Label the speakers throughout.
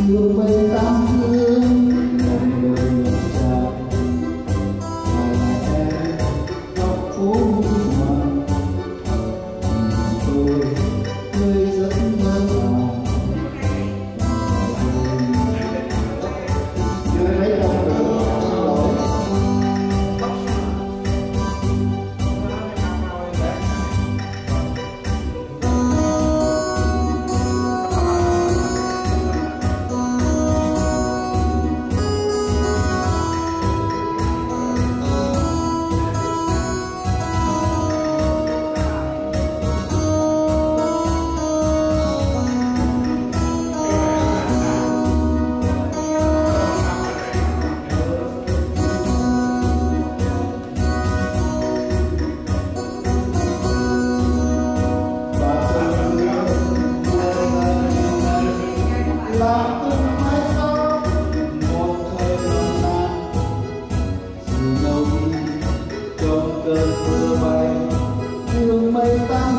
Speaker 1: Senhor vai entrar cơn mưa bay. Đường mây tan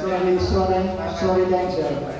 Speaker 1: Sorry, sorry, sorry, danger